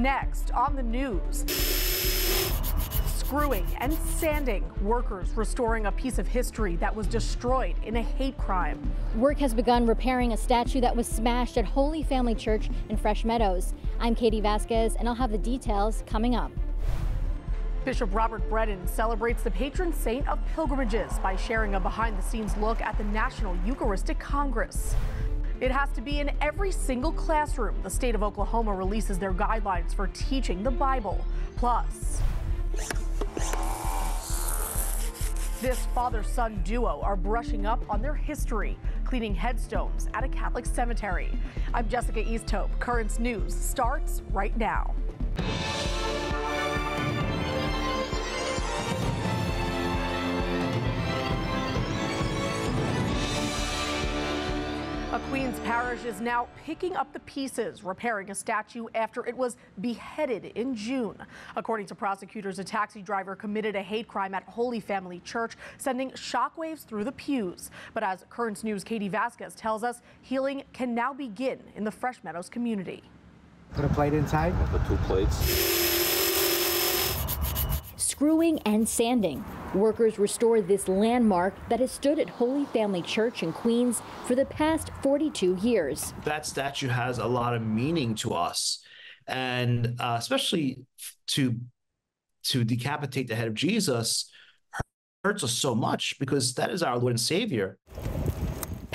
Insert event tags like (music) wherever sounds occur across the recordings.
Next on the news. Screwing and sanding, workers restoring a piece of history that was destroyed in a hate crime. Work has begun repairing a statue that was smashed at Holy Family Church in Fresh Meadows. I'm Katie Vasquez, and I'll have the details coming up. Bishop Robert Brennan celebrates the patron saint of pilgrimages by sharing a behind the scenes look at the National Eucharistic Congress. It has to be in every single classroom. The state of Oklahoma releases their guidelines for teaching the Bible. Plus, this father son duo are brushing up on their history, cleaning headstones at a Catholic cemetery. I'm Jessica Easthope. Currents News starts right now. Queens parish is now picking up the pieces, repairing a statue after it was beheaded in June. According to prosecutors, a taxi driver committed a hate crime at Holy Family Church, sending shockwaves through the pews. But as Currents News' Katie Vasquez tells us, healing can now begin in the Fresh Meadows community. Put a plate inside. Put two plates. Screwing and sanding. Workers restore this landmark that has stood at Holy Family Church in Queens for the past 42 years. That statue has a lot of meaning to us, and uh, especially to to decapitate the head of Jesus hurts us so much because that is our Lord and Savior.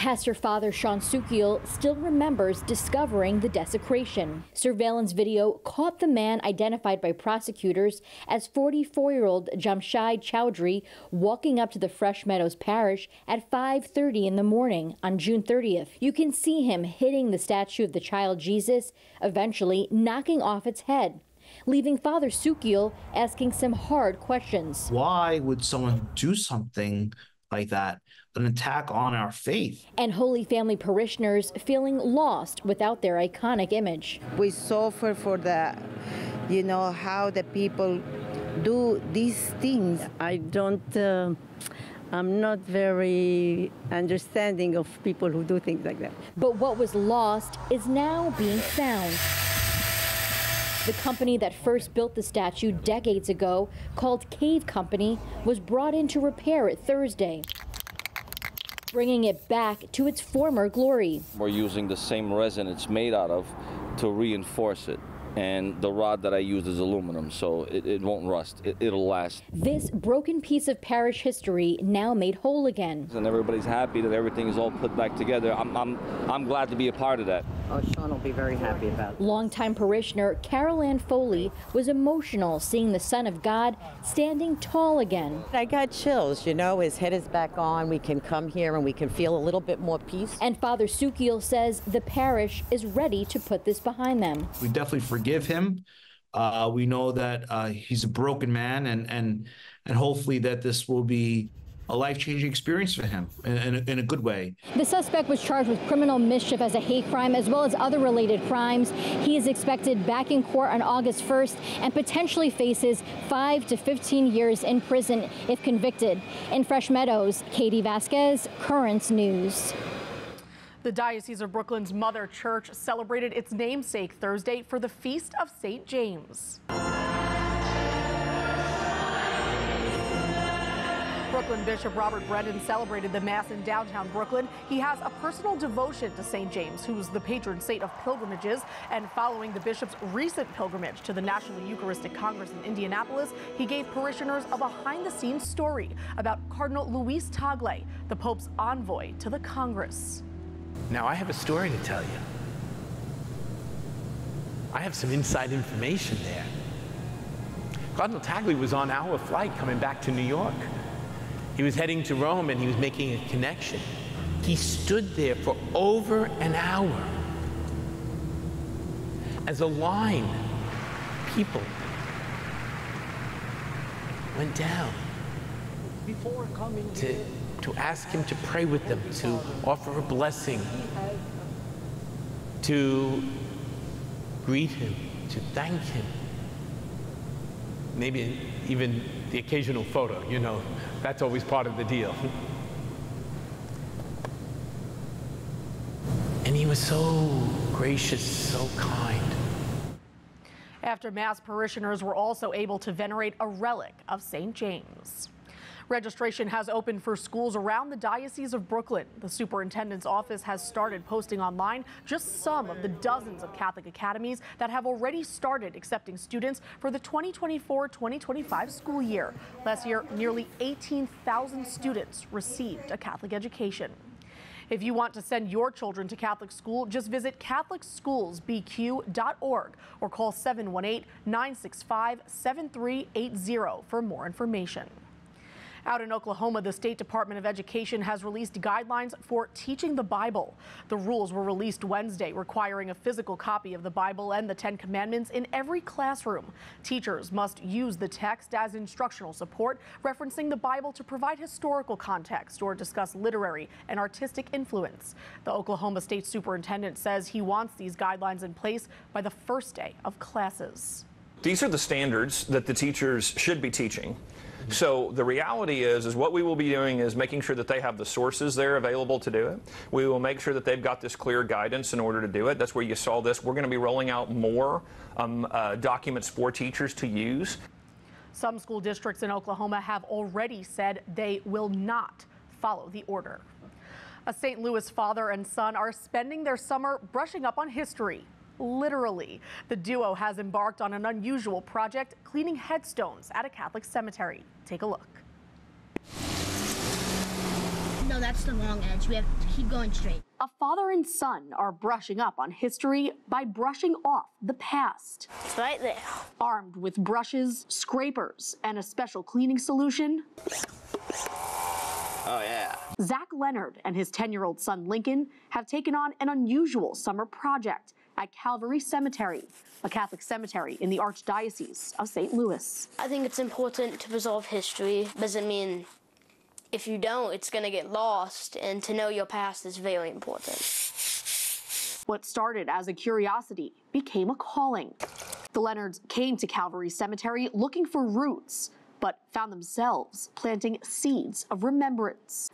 Pastor Father Sean Suckiel still remembers discovering the desecration. Surveillance video caught the man identified by prosecutors as 44-year-old Jamshid Chowdhury walking up to the Fresh Meadows Parish at 5:30 in the morning on June 30th. You can see him hitting the statue of the child Jesus, eventually knocking off its head leaving Father Suckiel asking some hard questions. Why would someone do something like that? An attack on our faith. And Holy Family parishioners feeling lost without their iconic image. We suffer for the, you know, how the people do these things. I don't. Uh, I'm not very understanding of people who do things like that. But what was lost is now being found. The company that first built the statue decades ago, called Cave Company, was brought in to repair it Thursday bringing it back to its former glory. We're using the same resin it's made out of to reinforce it and the rod that I used is aluminum, so it, it won't rust. It, will last. This broken piece of parish history now made whole again. And everybody's happy that everything is all put back together. I'm, I'm, I'm glad to be a part of that. Oh, Sean will be very happy about it. Longtime parishioner Carol Ann Foley was emotional seeing the Son of God standing tall again. I got chills, you know, his head is back on. We can come here and we can feel a little bit more peace. And Father Suckiel says the parish is ready to put this behind them. We definitely forgive him. Uh, we know that uh, he's a broken man, and and and hopefully that this will be a life-changing experience for him in, in, a, in, a, good way. The suspect was charged with criminal mischief as a hate crime as well as other related crimes. He is expected back in court on August 1st and potentially faces 5 to 15 years in prison if convicted. In Fresh Meadows, Katie Vasquez, Currents News. The Diocese of Brooklyn's Mother Church celebrated its namesake Thursday for the Feast of St. James. Brooklyn Bishop Robert Brennan celebrated the Mass in downtown Brooklyn. He has a personal devotion to St. James, who's the patron saint of pilgrimages. And following the bishop's recent pilgrimage to the National Eucharistic Congress in Indianapolis, he gave parishioners a behind the scenes story about Cardinal Luis Tagle, the Pope's envoy to the Congress. Now, I have a story to tell you. I have some inside information there. Cardinal Tagle was on our flight coming back to New York. He was heading to Rome and he was making a connection. He stood there for over an hour as a line, people went down before coming to to ask him to pray with them, to offer a blessing, to greet him, to thank him. Maybe even the occasional photo, you know, that's always part of the deal. (laughs) And he was so gracious, so kind. After Mass, parishioners were also able to venerate a relic of St. James. Registration has opened for schools around the Diocese of Brooklyn. The superintendent's office has started posting online just some of the dozens of Catholic academies that have already started accepting students for the 2024 2025 school year. Last year, nearly 18,000 students received a Catholic education. If you want to send your children to Catholic school, just visit CatholicSchoolsBQ.org or call 718 965 7380 for more information. Out in Oklahoma, the State Department of Education has released guidelines for teaching the Bible. The rules were released Wednesday, requiring a physical copy of the Bible and the Ten Commandments in every classroom. Teachers must use the text as instructional support, referencing the Bible to provide historical context or discuss literary and artistic influence. The Oklahoma State Superintendent says he wants these guidelines in place by the first day of classes. These are the standards that the teachers should be teaching. So the reality is, is what we will be doing is making sure that they have the sources there available to do it. We will make sure that they've got this clear guidance in order to do it. That's where you saw this. We're going to be rolling out more um, uh, documents for teachers to use. Some school districts in Oklahoma have already said they will not follow the order. A St. Louis father and son are spending their summer brushing up on history literally. The duo has embarked on an unusual project, cleaning headstones at a Catholic cemetery. Take a look. No, that's the wrong edge. We have to keep going straight. A father and son are brushing up on history by brushing off the past. It's right there. Armed with brushes, scrapers, and a special cleaning solution. Oh, yeah. Zach Leonard and his 10 year old son Lincoln have taken on an unusual summer project at Calvary Cemetery, a Catholic cemetery in the Archdiocese of St. Louis. I think it's important to preserve history. Doesn't mean if you don't, it's going to get lost, and to know your past is very important. What started as a curiosity became a calling. The Leonards came to Calvary Cemetery looking for roots, but found themselves planting seeds of remembrance.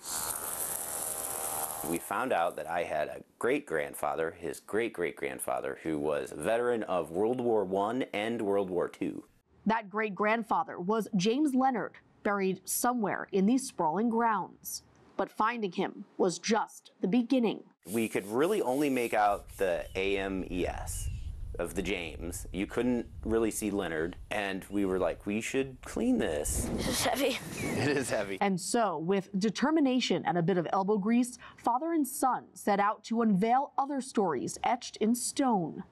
We found out that I had a great grandfather, his great great grandfather, who was a veteran of World War I and World War II. That great grandfather was James Leonard, buried somewhere in these sprawling grounds. But finding him was just the beginning. We could really only make out the AMES of the James. You couldn't really see Leonard, and we were like, we should clean this. It's heavy. (laughs) It is heavy. And so, with determination and a bit of elbow grease, father and son set out to unveil other stories etched in stone.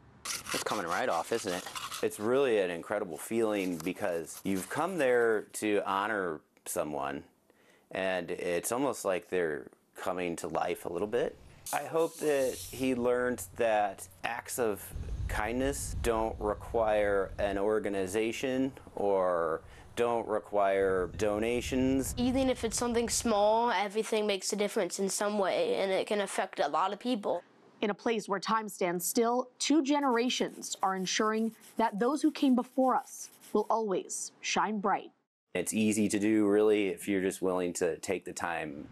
It's coming right off, isn't it? It's really an incredible feeling because you've come there to honor someone, and it's almost like they're coming to life a little bit. I hope that he learned that acts of kindness don't require an organization or don't require donations. Even if it's something small, everything makes a difference in some way, and it can affect a lot of people. In a place where time stands still, two generations are ensuring that those who came before us will always shine bright. It's easy to do, really, if you're just willing to take the time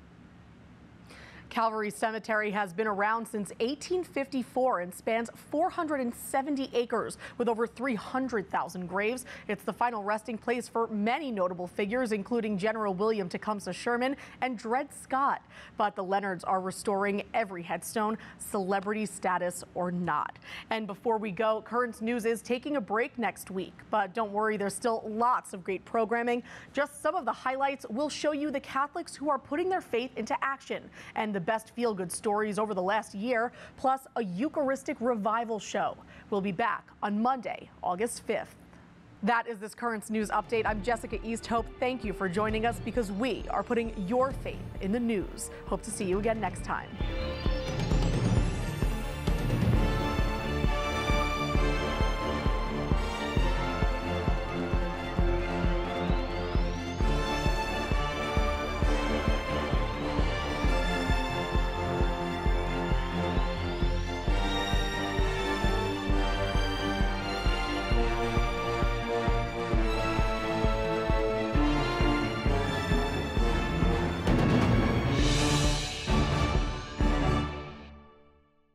Calvary Cemetery has been around since 1854 and spans 470 acres with over 300,000 graves. It's the final resting place for many notable figures, including General William Tecumseh Sherman and Dred Scott. But the Leonards are restoring every headstone, celebrity status or not. And before we go, Currents News is taking a break next week. But don't worry, there's still lots of great programming. Just some of the highlights will show you the Catholics who are putting their faith into action and the best feel good stories over the last year, plus a Eucharistic revival show. We'll be back on Monday, August 5th. That is this Currents News update. I'm Jessica Easthope. Thank you for joining us because we are putting your faith in the news. Hope to see you again next time.